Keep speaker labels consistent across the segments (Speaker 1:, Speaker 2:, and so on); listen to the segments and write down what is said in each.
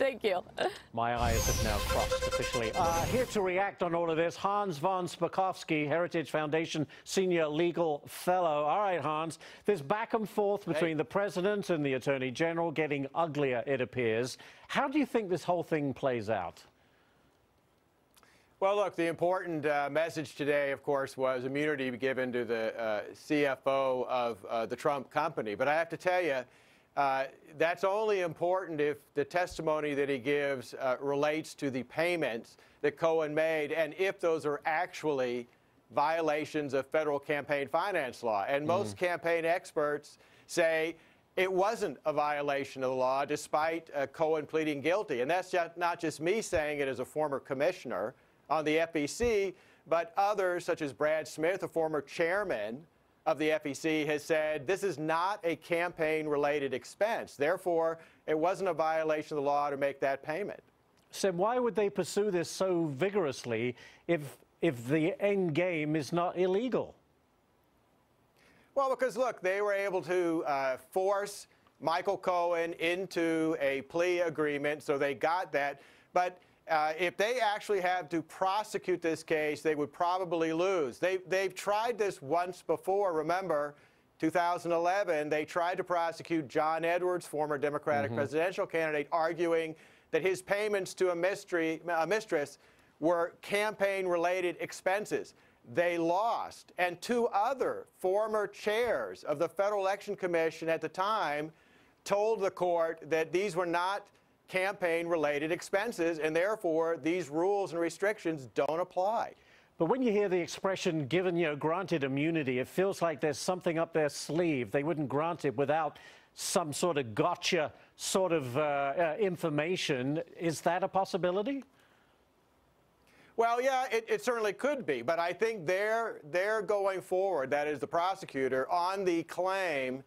Speaker 1: Thank you.
Speaker 2: My eyes have now crossed officially. Uh, here to react on all of this, Hans von Spakovsky, Heritage Foundation Senior Legal Fellow. All right, Hans, this back and forth between hey. the President and the Attorney General getting uglier, it appears. How do you think this whole thing plays out?
Speaker 3: Well, look, the important uh, message today, of course, was immunity given to the uh, CFO of uh, the Trump company. But I have to tell you, uh, that's only important if the testimony that he gives uh, relates to the payments that Cohen made and if those are actually violations of federal campaign finance law. And most mm. campaign experts say it wasn't a violation of the law despite uh, Cohen pleading guilty. And that's just, not just me saying it as a former commissioner on the FEC, but others, such as Brad Smith, a former chairman of the FEC, has said this is not a campaign related expense. Therefore, it wasn't a violation of the law to make that payment.
Speaker 2: So, why would they pursue this so vigorously if, if the end game is not illegal?
Speaker 3: Well, because look, they were able to uh, force Michael Cohen into a plea agreement, so they got that. But uh, if they actually had to prosecute this case, they would probably lose. They, they've tried this once before. Remember, 2011, they tried to prosecute John Edwards, former Democratic mm -hmm. presidential candidate, arguing that his payments to a, mystery, a mistress were campaign related expenses. They lost. And two other former chairs of the Federal Election Commission at the time told the court that these were not campaign related expenses, and therefore these rules and restrictions don't apply.
Speaker 2: But when you hear the expression given, you know, granted immunity, it feels like there's something up their sleeve. They wouldn't grant it without some sort of gotcha sort of uh, uh, information. Is that a possibility?
Speaker 3: Well, yeah, it, it, certainly could be. But I think they're, they're going forward, that is the prosecutor, on the claim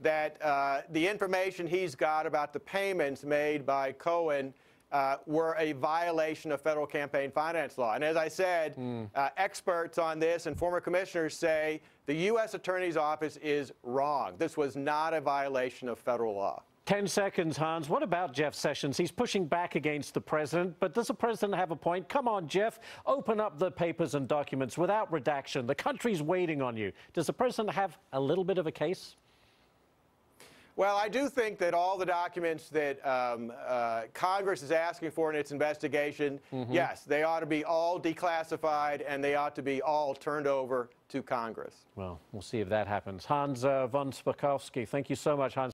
Speaker 3: that uh, the information he's got about the payments made by Cohen uh, were a violation of federal campaign finance law. And as I said, mm. uh, experts on this and former commissioners say the U.S. Attorney's Office is wrong. This was not a violation of federal law.
Speaker 2: 10 seconds, Hans. What about Jeff Sessions? He's pushing back against the president, but does the president have a point? Come on, Jeff, open up the papers and documents without redaction. The country's waiting on you. Does the president have a little bit of a case?
Speaker 3: Well, I do think that all the documents that um, uh, Congress is asking for in its investigation, mm -hmm. yes, they ought to be all declassified and they ought to be all turned over to Congress.
Speaker 2: Well, we'll see if that happens. Hans uh, von Spakovsky, thank you so much, Hans.